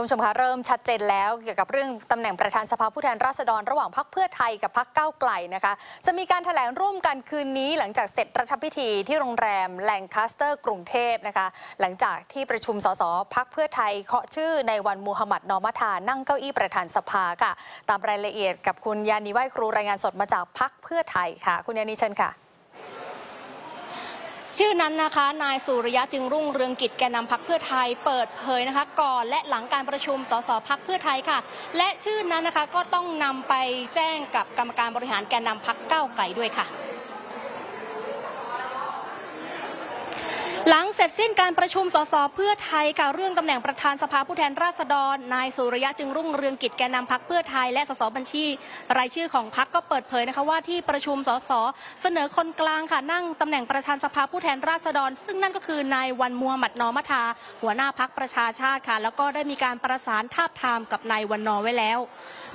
คุณผู้ชมคะเริ่มชัดเจนแล้วเกี่ยวกับเรื่องตำแหน่งประธานสภาผู้แทนราษฎรระหว่างพรรคเพื่อไทยกับพรรคก้าวไกลนะคะ จะมีการแถลงร่วมกันคืนนี้ หลังจากเสร็จรัฐพิธีที่โรงแรมแลงคาสเตอร์ กรุงเทพนะคะ หลังจากที่ประชุมสส.พรรคเพื่อไทยเคาะชื่อนายวันมูหะมัดนอร์ มะทานั่งเก้าอี้ประธานสภาค่ะ ตามรายละเอียดกับคุณยานีไหวครูรายงานสดมาจากพรรคเพื่อไทยค่ะ คุณยานีเชิญค่ะ ชื่อนั้นนะคะ นายสุริยะจึงรุ่งเรืองกิจแกนนำพรรคเพื่อไทยเปิดเผยนะคะ ก่อนและหลังการประชุมสส.พรรคเพื่อไทยค่ะ และชื่อนั้นนะคะก็ต้องนำไปแจ้งกับกรรมการบริหารแกนนำพักเก้าไกลด้วยค่ะ หลังเสร็จสิ้นการประชุมสสเพื่อไทยค่ะเรื่องตำแหน่งประธานสภาผู้แทนราษฎร นายสุริยะจึงรุ่งเรืองกิจแกนนำพักเพื่อไทยและสสบัญชี รายชื่อของพักก็เปิดเผยนะคะว่าที่ประชุมสสเสนอคนกลางค่ะนั่งตำแหน่งประธานสภาผู้แทนราษฎร ซึ่งนั่นก็คือนายวันมัวหมัดนอมัทา หัวหน้าพักประชาชาติค่ะ แล้วก็ได้มีการประสานทาบทามกับนายวันนอไว้แล้ว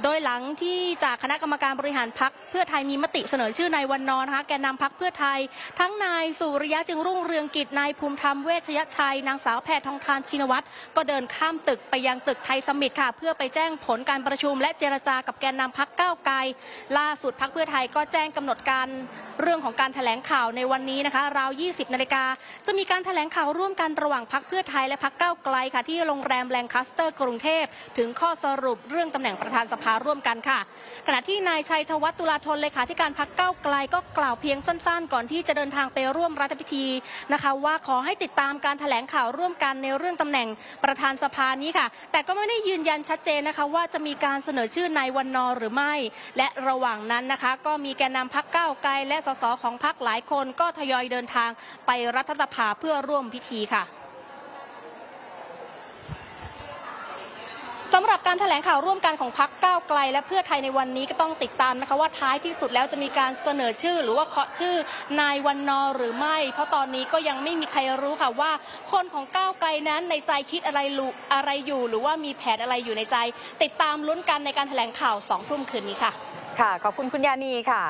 โดยหลังที่จากคณะกรรมการบริหารพักเพื่อไทยมีมติเสนอชื่อนายวันนอนะคะแกนนำพักเพื่อไทย ทั้งนายสุริยะจึงรุ่งเรืองกิจนายภูมิธรรมเวชยชัย นางสาวแพทองทานชินวัตรก็เดินข้ามตึกไปยังตึกไทยสมิตค่ะ เพื่อไปแจ้งผลการประชุมและเจรจากับแกนนำพักก้าวไกล ล่าสุดพักเพื่อไทยก็แจ้งกำหนดการ เรื่องของการแถลงข่าวในวันนี้นะคะ ราว 20 นาฬิกา จะมีการแถลงข่าวร่วมกันระหว่างพรรคเพื่อไทยและพรรคก้าวไกลค่ะ ที่โรงแรมแลงคาสเตอร์กรุงเทพ ถึงข้อสรุปเรื่องตำแหน่งประธานสภาร่วมกันค่ะ ขณะที่นายชัยธวัฒน์ตุลาธนเลขาธิการพรรคก้าวไกลก็กล่าวเพียงสั้นๆ ก่อนที่จะเดินทางไปร่วมรัฐพิธีนะคะ ว่าขอให้ติดตามการแถลงข่าวร่วมกันในเรื่องตำแหน่งประธานสภานี้ค่ะ แต่ก็ไม่ได้ยืนยันชัดเจนนะคะว่าจะมีการเสนอชื่อนายวันนอร์หรือไม่ และระหว่างนั้นนะคะ ก็มีแกนนำพรรคก้าวไกลและสส.ของพรรคหลายคนก็ทยอยเดินทางไปรัฐสภาเพื่อร่วมพิธีค่ะสำหรับการแถลงข่าวร่วมกันของพักก้าวไกล และเพื่อไทยในวันนี้ก็ต้องติดตามนะคะว่าท้ายที่สุดแล้วจะมีการเสนอชื่อ หรือว่าเคาะชื่อนายวันนอหรือไม่ เพราะตอนนี้ก็ยังไม่มีใครรู้ค่ะว่า คนของก้าวไกลนั้นในใจคิดอะไรลุอะไรอยู่ หรือว่ามีแผนอะไรอยู่ในใจ ติดตามลุ้นกันในการแถลงข่าวสองทุ่มคืนนี้ค่ะ ค่ะขอบคุณคุณยานีค่ะ